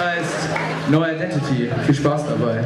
heißt No Identity. Viel Spaß dabei.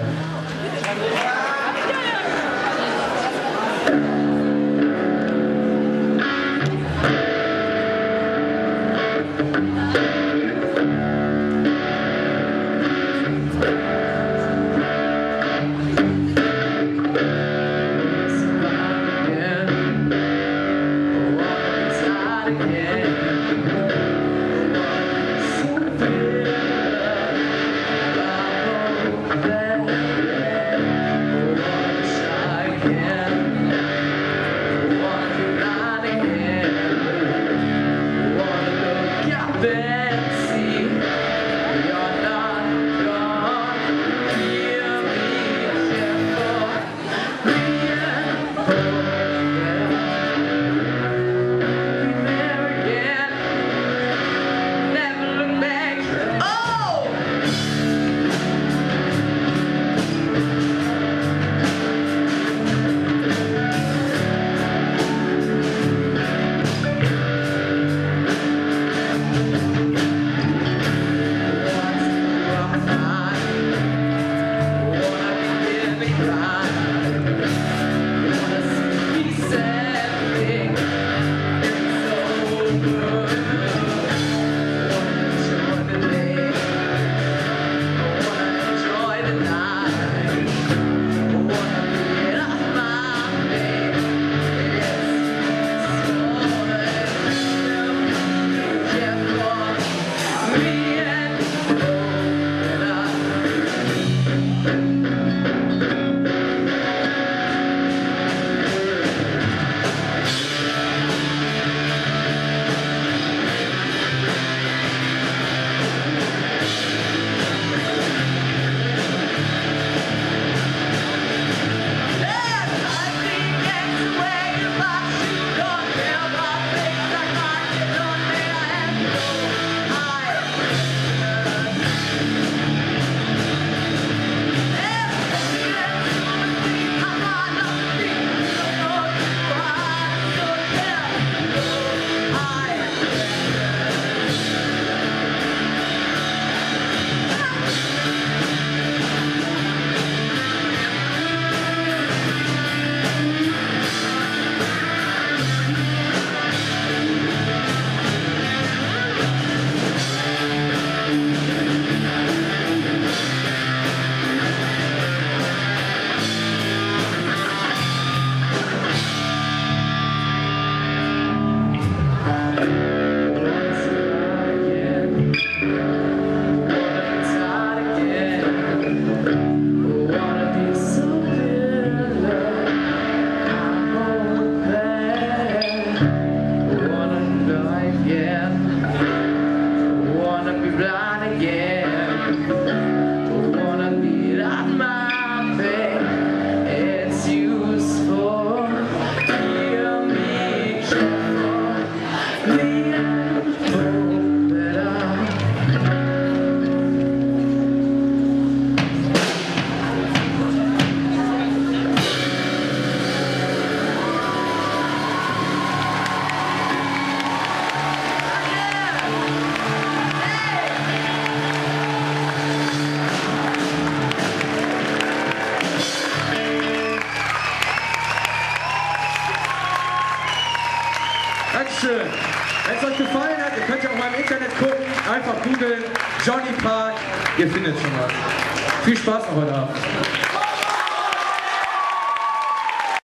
again. Wanna be blind again. Dankeschön. Wenn es euch gefallen hat, ihr könnt ja auch mal im Internet gucken. Einfach googeln Johnny Park. Ihr findet schon was. Viel Spaß noch heute Abend.